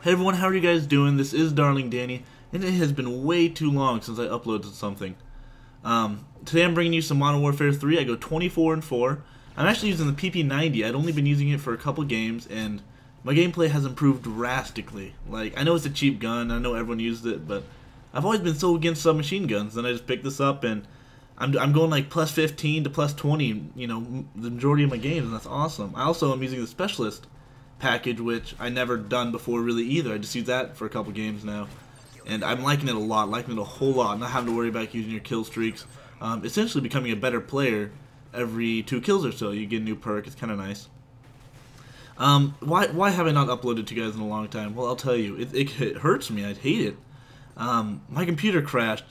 Hey everyone, how are you guys doing? This is Darling Danny, and it has been way too long since I uploaded something. Um, today I'm bringing you some Modern Warfare 3. I go 24 and 4. I'm actually using the PP90. I'd only been using it for a couple games, and my gameplay has improved drastically. Like, I know it's a cheap gun, I know everyone uses it, but I've always been so against submachine guns. Then I just picked this up, and I'm, I'm going like plus 15 to plus 20, you know, the majority of my games, and that's awesome. I also am using the Specialist package, which I never done before really either. I just use that for a couple games now. And I'm liking it a lot, liking it a whole lot, not having to worry about using your kill streaks. Um, essentially becoming a better player every two kills or so. You get a new perk, it's kind of nice. Um, why, why have I not uploaded to you guys in a long time? Well, I'll tell you, it, it, it hurts me, I hate it. Um, my computer crashed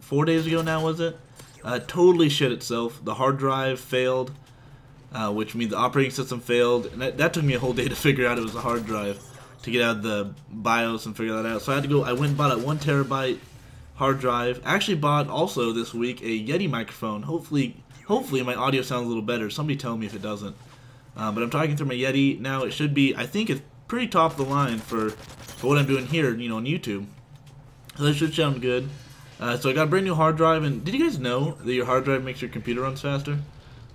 four days ago now, was it? Uh, totally shit itself. The hard drive failed uh, which means the operating system failed. And that, that, took me a whole day to figure out it was a hard drive to get out of the BIOS and figure that out. So I had to go. I went and bought a one terabyte hard drive. I actually bought also this week a Yeti microphone. Hopefully, hopefully my audio sounds a little better. Somebody tell me if it doesn't. Uh, but I'm talking through my Yeti now. It should be. I think it's pretty top of the line for for what I'm doing here. You know, on YouTube. So that should sound good. Uh, so I got a brand new hard drive, and did you guys know that your hard drive makes your computer runs faster?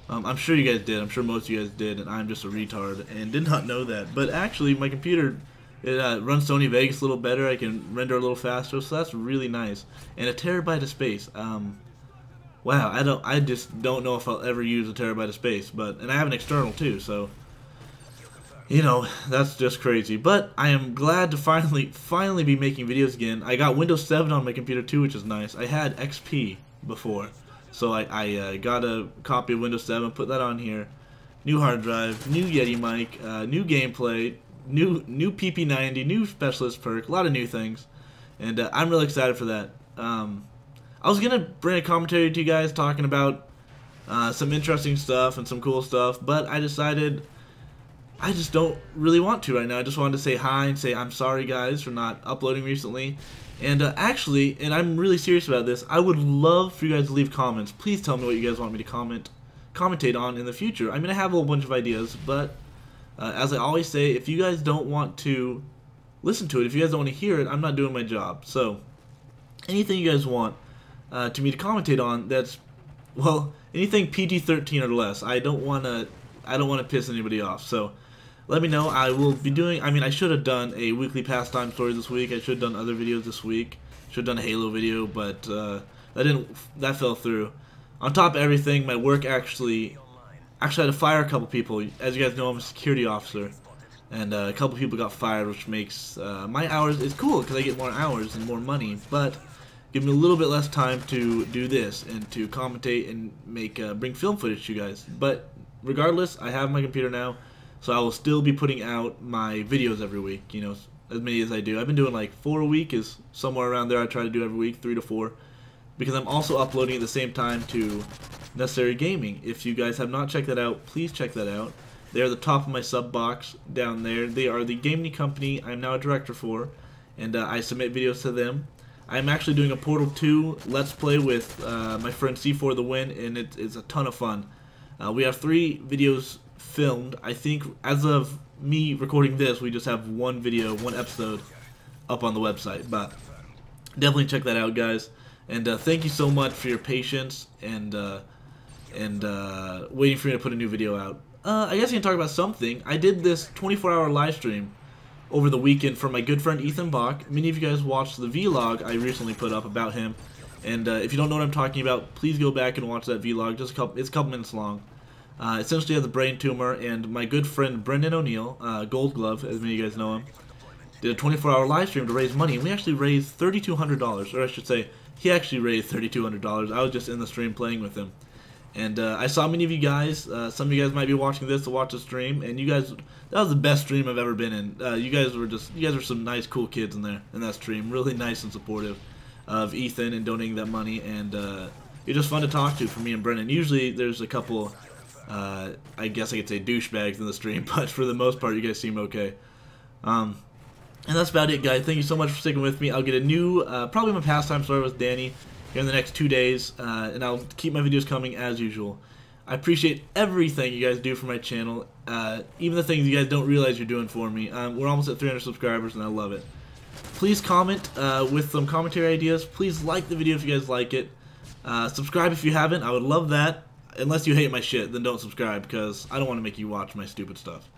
Um, I'm sure you guys did. I'm sure most of you guys did, and I'm just a retard and did not know that. But actually, my computer it uh, runs Sony Vegas a little better. I can render a little faster, so that's really nice. And a terabyte of space. Um, wow, I don't. I just don't know if I'll ever use a terabyte of space. But and I have an external too, so you know that's just crazy. But I am glad to finally finally be making videos again. I got Windows 7 on my computer too, which is nice. I had XP before. So I, I uh, got a copy of Windows 7, put that on here. New hard drive, new Yeti mic, uh, new gameplay, new new PP90, new specialist perk, a lot of new things, and uh, I'm really excited for that. Um, I was gonna bring a commentary to you guys talking about uh, some interesting stuff and some cool stuff, but I decided I just don't really want to right now. I just wanted to say hi and say I'm sorry guys for not uploading recently. And uh, actually, and I'm really serious about this, I would love for you guys to leave comments. Please tell me what you guys want me to comment, commentate on in the future. I mean, I have a whole bunch of ideas, but uh, as I always say, if you guys don't want to listen to it, if you guys don't want to hear it, I'm not doing my job. So, anything you guys want uh, to me to commentate on, that's well, anything PG-13 or less. I don't want to, I don't want to piss anybody off. So let me know. I will be doing, I mean, I should have done a weekly pastime story this week. I should have done other videos this week. Should have done a Halo video, but uh, that didn't, that fell through. On top of everything, my work actually, actually had to fire a couple people. As you guys know, I'm a security officer. And uh, a couple people got fired, which makes uh, my hours, is cool because I get more hours and more money, but give me a little bit less time to do this and to commentate and make uh, bring film footage to you guys. But regardless, I have my computer now. So I will still be putting out my videos every week, you know, as many as I do. I've been doing like four a week is somewhere around there I try to do every week, three to four. Because I'm also uploading at the same time to Necessary Gaming. If you guys have not checked that out, please check that out. They are the top of my sub box down there. They are the gaming company I'm now a director for, and uh, I submit videos to them. I'm actually doing a Portal 2 Let's Play with uh, my friend C4 The Win, and it, it's a ton of fun. Uh, we have three videos filmed. I think as of me recording this, we just have one video, one episode up on the website. But definitely check that out, guys. And uh, thank you so much for your patience and uh, and uh, waiting for me to put a new video out. Uh, I guess I can talk about something. I did this 24-hour live stream over the weekend for my good friend Ethan Bach. Many of you guys watched the vlog I recently put up about him. And uh, if you don't know what I'm talking about, please go back and watch that vlog. Just a couple, it's a couple minutes long. Uh, essentially has a brain tumor, and my good friend Brendan O'Neill, uh, Gold Glove, as many of you guys know him, did a 24-hour live stream to raise money, and we actually raised $3,200, or I should say, he actually raised $3,200. I was just in the stream playing with him. And uh, I saw many of you guys, uh, some of you guys might be watching this to watch the stream, and you guys, that was the best stream I've ever been in. Uh, you guys were just, you guys were some nice, cool kids in there, in that stream. Really nice and supportive of Ethan and donating that money, and uh, you're just fun to talk to for me and Brendan. Usually there's a couple uh, I guess I could say douchebags in the stream, but for the most part, you guys seem okay. Um, and that's about it, guys. Thank you so much for sticking with me. I'll get a new, uh, probably my pastime story with Danny here in the next two days, uh, and I'll keep my videos coming as usual. I appreciate everything you guys do for my channel, uh, even the things you guys don't realize you're doing for me. Um, we're almost at 300 subscribers, and I love it. Please comment uh, with some commentary ideas. Please like the video if you guys like it. Uh, subscribe if you haven't. I would love that. Unless you hate my shit, then don't subscribe because I don't want to make you watch my stupid stuff.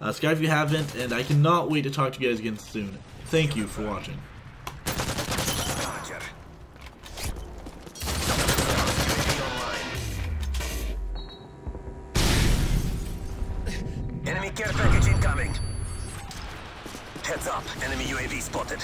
Uh, subscribe if you haven't, and I cannot wait to talk to you guys again soon. Thank you for watching. Enemy care package incoming. Heads up, enemy UAV spotted.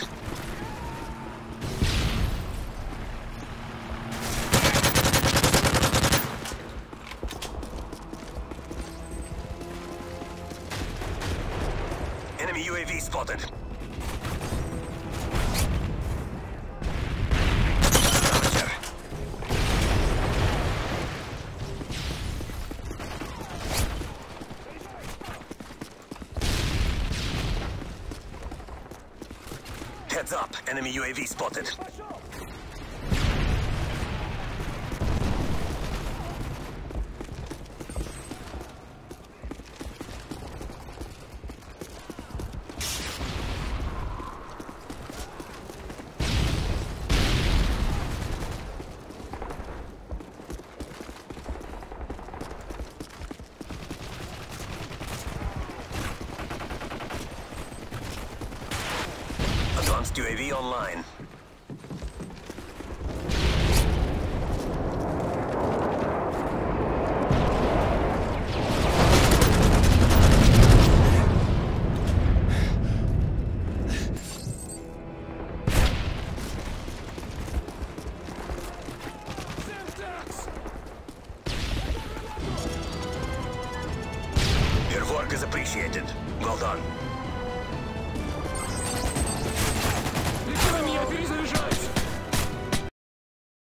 Spotted. Heads up, enemy UAV spotted. Advanced UAV online. Your work is appreciated. Well done.